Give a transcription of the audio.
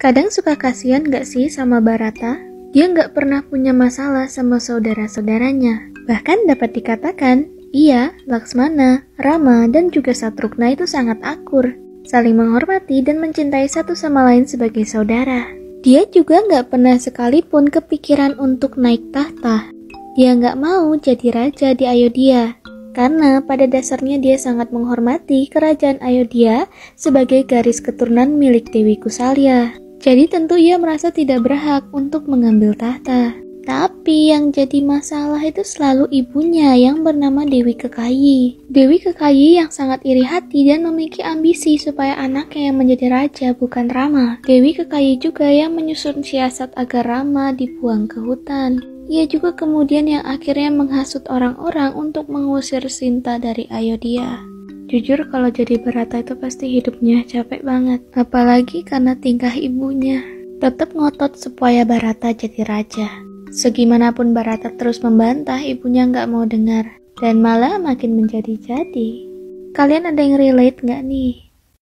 Kadang suka kasihan gak sih sama Barata? Dia gak pernah punya masalah sama saudara-saudaranya. Bahkan dapat dikatakan, ia, Laksmana, Rama, dan juga Satrukna itu sangat akur. Saling menghormati dan mencintai satu sama lain sebagai saudara. Dia juga gak pernah sekalipun kepikiran untuk naik tahta. Dia gak mau jadi raja di Ayodhya. Karena pada dasarnya dia sangat menghormati kerajaan Ayodhya sebagai garis keturunan milik Dewi Kusalya. Jadi tentu ia merasa tidak berhak untuk mengambil tahta. Tapi yang jadi masalah itu selalu ibunya yang bernama Dewi Kekayi. Dewi Kekayi yang sangat iri hati dan memiliki ambisi supaya anaknya yang menjadi raja bukan Rama. Dewi Kekayi juga yang menyusun siasat agar Rama dibuang ke hutan. Ia juga kemudian yang akhirnya menghasut orang-orang untuk mengusir Sinta dari Ayodhya. Jujur kalau jadi Barata itu pasti hidupnya capek banget. Apalagi karena tingkah ibunya. Tetap ngotot supaya Barata jadi raja. Segimanapun Barata terus membantah, ibunya nggak mau dengar. Dan malah makin menjadi-jadi. Kalian ada yang relate nggak nih?